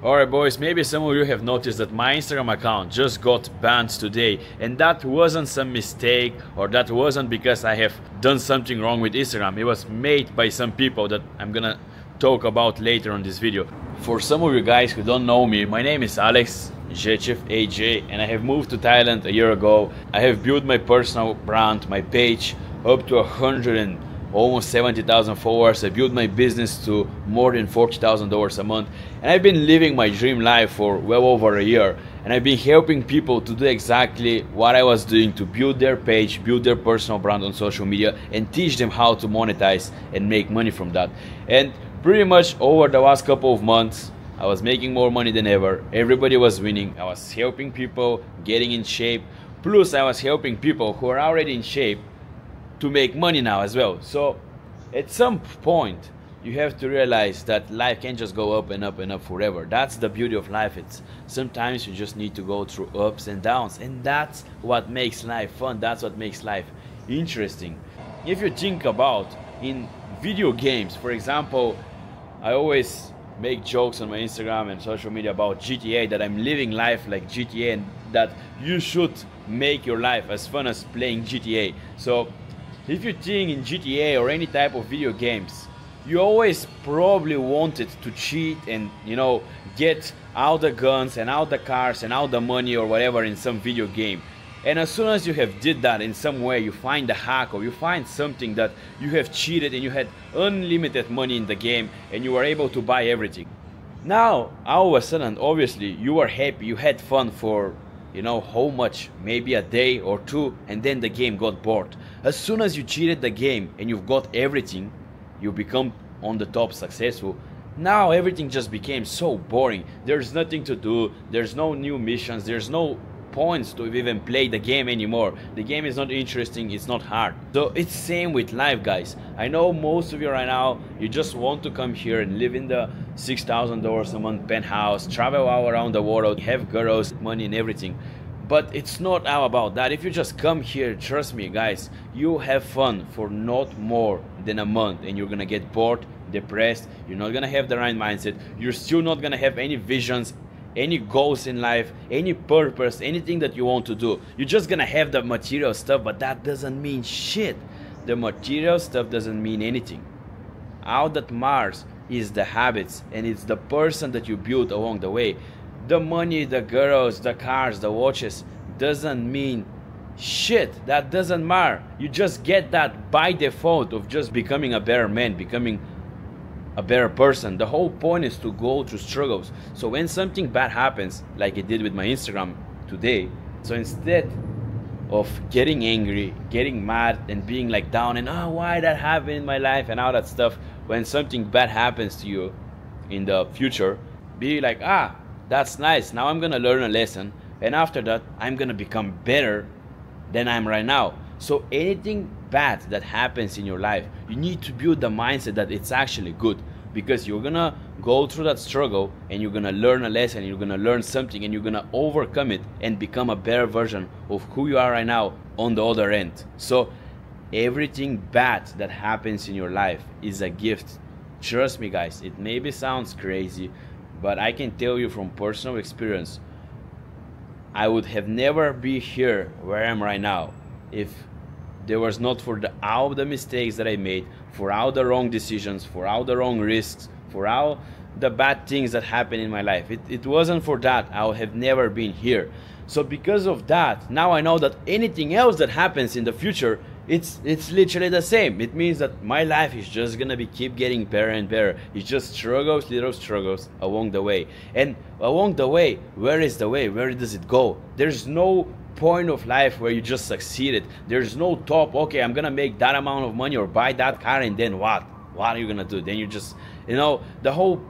Alright boys, maybe some of you have noticed that my Instagram account just got banned today and that wasn't some mistake or that wasn't because I have done something wrong with Instagram. It was made by some people that I'm gonna talk about later on this video. For some of you guys who don't know me, my name is Alex Jechev AJ and I have moved to Thailand a year ago. I have built my personal brand, my page up to a hundred and almost 70,000 followers. I built my business to more than $40,000 a month. And I've been living my dream life for well over a year. And I've been helping people to do exactly what I was doing to build their page, build their personal brand on social media, and teach them how to monetize and make money from that. And pretty much over the last couple of months, I was making more money than ever. Everybody was winning. I was helping people getting in shape. Plus, I was helping people who are already in shape to make money now as well. So at some point, you have to realize that life can't just go up and up and up forever. That's the beauty of life. It's sometimes you just need to go through ups and downs, and that's what makes life fun. That's what makes life interesting. If you think about in video games, for example, I always make jokes on my Instagram and social media about GTA that I'm living life like GTA and that you should make your life as fun as playing GTA. So if you think in GTA or any type of video games, you always probably wanted to cheat and you know get all the guns and all the cars and all the money or whatever in some video game. And as soon as you have did that in some way, you find a hack or you find something that you have cheated and you had unlimited money in the game and you were able to buy everything. Now, all of a sudden, obviously, you are happy, you had fun for you know how much maybe a day or two and then the game got bored. As soon as you cheated the game and you've got everything you become on the top successful. Now everything just became so boring. There's nothing to do. There's no new missions. There's no points to even play the game anymore. The game is not interesting it's not hard. So it's same with life guys. I know most of you right now you just want to come here and live in the $6000 a month penthouse travel all around the world have girls money and everything. But it's not all about that. If you just come here trust me guys you have fun for not more than a month and you're gonna get bored depressed you're not gonna have the right mindset you're still not gonna have any visions any goals in life, any purpose, anything that you want to do. You're just gonna have the material stuff, but that doesn't mean shit. The material stuff doesn't mean anything. All that matters is the habits and it's the person that you build along the way. The money, the girls, the cars, the watches doesn't mean shit. That doesn't matter. You just get that by default of just becoming a better man, becoming a better person. The whole point is to go through struggles. So when something bad happens, like it did with my Instagram today, so instead of getting angry, getting mad, and being like down and oh why that happened in my life and all that stuff, when something bad happens to you in the future, be like ah that's nice. Now I'm gonna learn a lesson, and after that I'm gonna become better than I'm right now. So anything bad that happens in your life, you need to build the mindset that it's actually good because you're gonna go through that struggle and you're gonna learn a lesson, you're gonna learn something and you're gonna overcome it and become a better version of who you are right now on the other end. So everything bad that happens in your life is a gift. Trust me guys, it maybe sounds crazy, but I can tell you from personal experience I would have never be here where I am right now if there was not for the, all the mistakes that I made, for all the wrong decisions, for all the wrong risks, for all the bad things that happened in my life. It, it wasn't for that, I would have never been here. So because of that, now I know that anything else that happens in the future, it's it's literally the same. It means that my life is just gonna be keep getting better and better. It's just struggles, little struggles along the way. And along the way, where is the way? Where does it go? There's no point of life where you just succeeded. There's no top, okay, I'm gonna make that amount of money or buy that car and then what? What are you gonna do? Then you just, you know, the whole,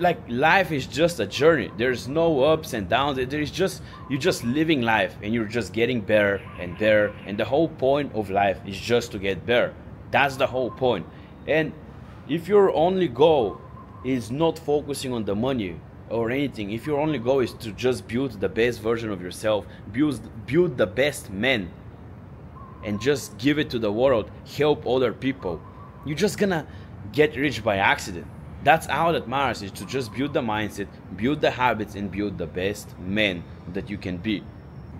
like life is just a journey. There's no ups and downs. There's just, you're just living life and you're just getting better and better. And the whole point of life is just to get better. That's the whole point. And if your only goal is not focusing on the money, or anything. If your only goal is to just build the best version of yourself build build the best man and just give it to the world help other people you're just gonna get rich by accident. That's all that matters is to just build the mindset build the habits and build the best man that you can be.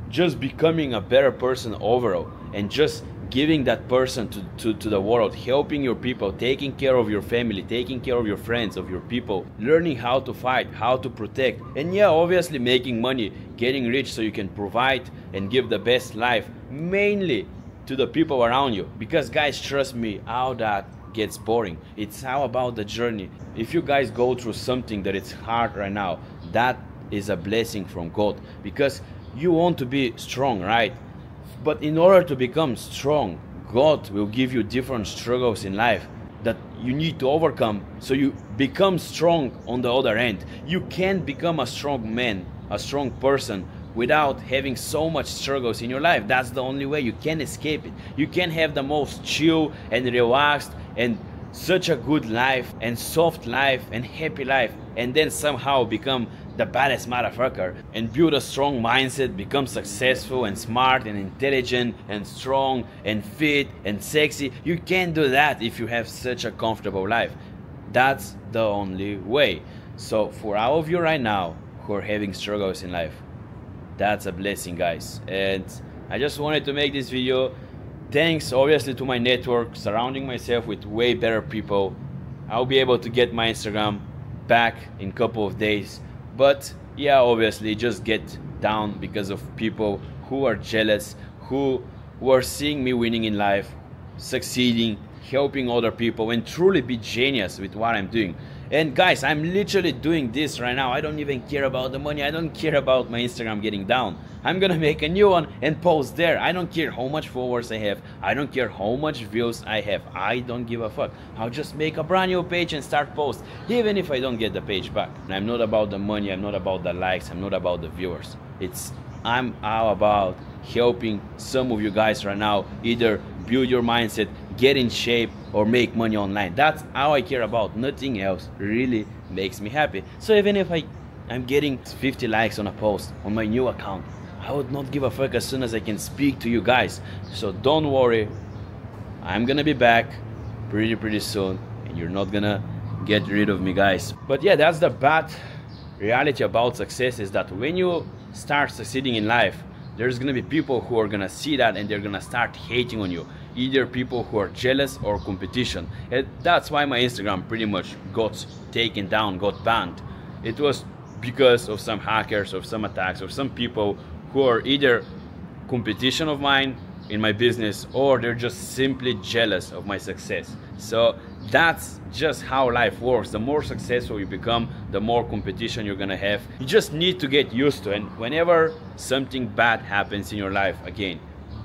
Just becoming a better person overall and just giving that person to, to, to the world helping your people taking care of your family taking care of your friends of your people learning how to fight how to protect and yeah obviously making money getting rich so you can provide and give the best life mainly to the people around you. Because guys trust me how that gets boring. It's how about the journey. If you guys go through something that is hard right now that is a blessing from god. Because you want to be strong right but in order to become strong god will give you different struggles in life that you need to overcome so you become strong on the other end you can't become a strong man a strong person without having so much struggles in your life. That's the only way. You can't escape it. You can have the most chill and relaxed and such a good life and soft life and happy life and then somehow become the baddest motherfucker and build a strong mindset, become successful and smart and intelligent and strong and fit and sexy. You can't do that if you have such a comfortable life. That's the only way. So, for all of you right now who are having struggles in life, that's a blessing guys and i just wanted to make this video thanks obviously to my network surrounding myself with way better people i'll be able to get my instagram back in a couple of days but yeah obviously just get down because of people who are jealous who, are seeing me winning in life succeeding helping other people and truly be genius with what i'm doing and guys, I'm literally doing this right now. I don't even care about the money. I don't care about my Instagram getting down. I'm gonna make a new one and post there. I don't care how much followers I have. I don't care how much views I have. I don't give a fuck. I'll just make a brand new page and start post, even if I don't get the page back. I'm not about the money. I'm not about the likes. I'm not about the viewers. It's I'm all about helping some of you guys right now either build your mindset, get in shape, or make money online. That's all I care about. Nothing else really makes me happy. So even if I, I'm getting 50 likes on a post on my new account, I would not give a fuck as soon as I can speak to you guys. So don't worry. I'm gonna be back pretty pretty soon and you're not gonna get rid of me guys. But yeah, that's the bad reality about success is that when you start succeeding in life, there's gonna be people who are gonna see that and they're gonna start hating on you either people who are jealous or competition and that's why my instagram pretty much got taken down got banned it was because of some hackers or some attacks or some people who are either competition of mine in my business or they're just simply jealous of my success. So that's just how life works. The more successful you become the more competition you're gonna have. You just need to get used to it. And whenever something bad happens in your life again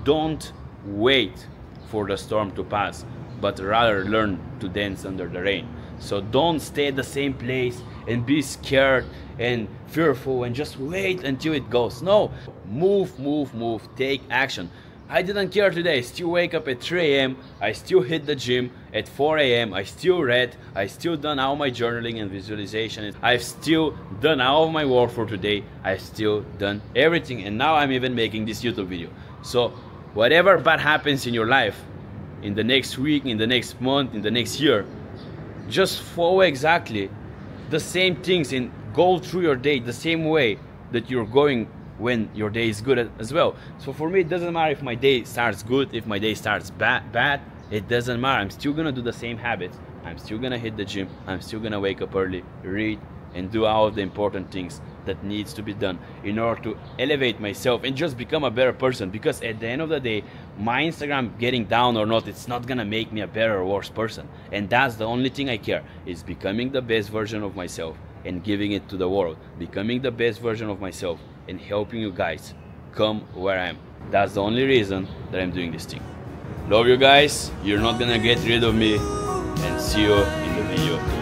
don't wait for the storm to pass but rather learn to dance under the rain. So don't stay at the same place and be scared and fearful and just wait until it goes. No move move move take action I didn't care today. I still wake up at 3 a.m. I still hit the gym at 4 a.m. I still read. I still done all my journaling and visualization. I've still done all of my work for today. I've still done everything. And now I'm even making this YouTube video. So whatever bad happens in your life, in the next week, in the next month, in the next year, just follow exactly the same things and go through your day the same way that you're going when your day is good as well. So for me, it doesn't matter if my day starts good, if my day starts bad, bad, it doesn't matter. I'm still gonna do the same habits. I'm still gonna hit the gym. I'm still gonna wake up early, read, and do all the important things that needs to be done in order to elevate myself and just become a better person because at the end of the day my instagram getting down or not it's not gonna make me a better or worse person and that's the only thing i care is becoming the best version of myself and giving it to the world becoming the best version of myself and helping you guys come where I am. That's the only reason that I'm doing this thing. Love you guys. You're not gonna get rid of me. And see you in the video